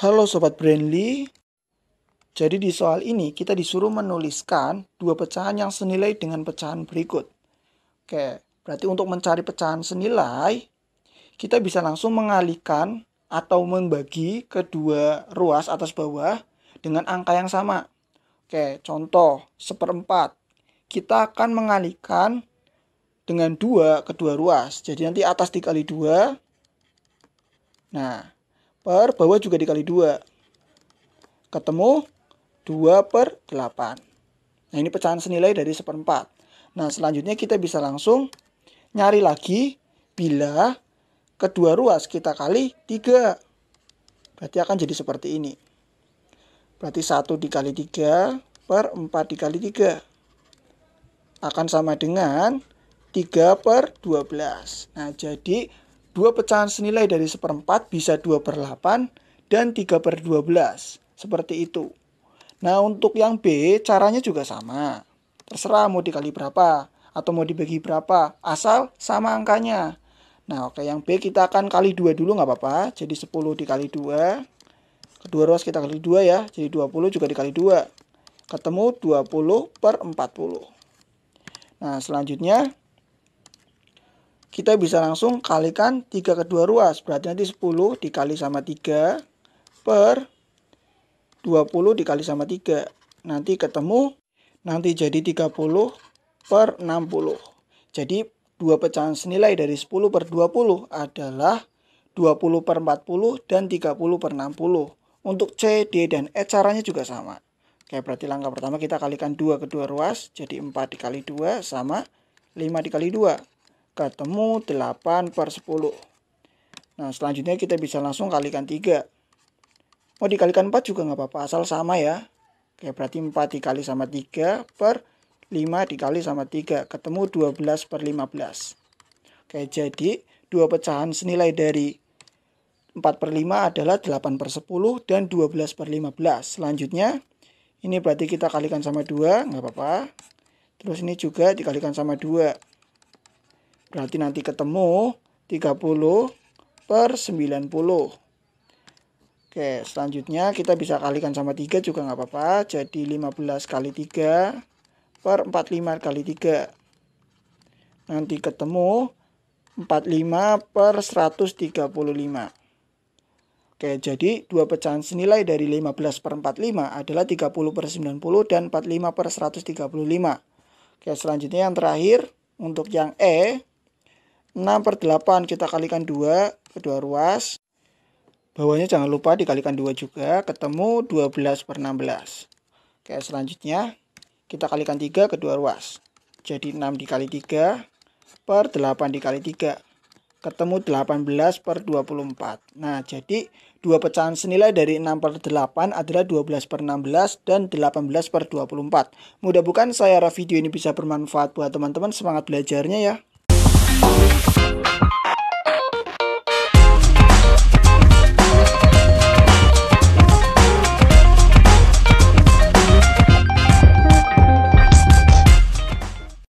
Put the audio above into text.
Halo Sobat Brandly. Jadi di soal ini kita disuruh menuliskan dua pecahan yang senilai dengan pecahan berikut. Oke, berarti untuk mencari pecahan senilai, kita bisa langsung mengalihkan atau membagi kedua ruas atas bawah dengan angka yang sama. Oke, contoh seperempat. Kita akan mengalihkan dengan dua kedua ruas. Jadi nanti atas dikali dua. Nah, per bawah juga dikali 2. Ketemu 2 per 8. Nah ini pecahan senilai dari seperempat. Nah selanjutnya kita bisa langsung nyari lagi bila kedua ruas kita kali 3. Berarti akan jadi seperti ini. Berarti 1 dikali 3 per 4 dikali 3. Akan sama dengan 3 per 12. Nah jadi Dua pecahan senilai dari seperempat bisa 2 per 8 dan 3 per 12. Seperti itu. Nah untuk yang B caranya juga sama. Terserah mau dikali berapa atau mau dibagi berapa. Asal sama angkanya. Nah oke yang B kita akan kali 2 dulu nggak apa-apa. Jadi 10 dikali 2. Kedua ruas kita kali 2 ya. Jadi 20 juga dikali 2. Ketemu 20 per 40. Nah selanjutnya kita bisa langsung kalikan 3 kedua ruas. Berarti nanti 10 dikali sama 3 per 20 dikali sama 3. Nanti ketemu, nanti jadi 30 per 60. Jadi dua pecahan senilai dari 10 per 20 adalah 20 per 40 dan 30 per 60. Untuk C, D, dan E caranya juga sama. Oke, berarti langkah pertama kita kalikan 2 kedua ruas. Jadi 4 dikali 2 sama 5 dikali 2 ketemu 8 per 10. Nah, selanjutnya kita bisa langsung kalikan 3. Mau dikalikan 4 juga nggak apa-apa, asal sama ya. Oke, berarti 4 dikali sama 3 per 5 dikali sama 3. Ketemu 12 per 15. Oke, jadi dua pecahan senilai dari 4 per 5 adalah 8 per 10 dan 12 per 15. Selanjutnya, ini berarti kita kalikan sama 2, nggak apa-apa. Terus ini juga dikalikan sama 2. Berarti nanti ketemu 30 per 90. Oke, selanjutnya kita bisa kalikan sama 3 juga nggak apa-apa. Jadi 15 kali 3 per 45 kali 3. Nanti ketemu 45 per 135. Oke, jadi dua pecahan senilai dari 15 per 45 adalah 30 per 90 dan 45 per 135. Oke, selanjutnya yang terakhir untuk yang E 6 per 8 kita kalikan 2 kedua ruas. Bawahnya jangan lupa dikalikan 2 juga. Ketemu 12 per 16. Oke selanjutnya kita kalikan 3 kedua ruas. Jadi 6 dikali 3 per 8 dikali 3. Ketemu 18 per 24. Nah jadi dua pecahan senilai dari 6 per 8 adalah 12 per 16 dan 18 per 24. Mudah bukan saya video ini bisa bermanfaat buat teman-teman. Semangat belajarnya ya.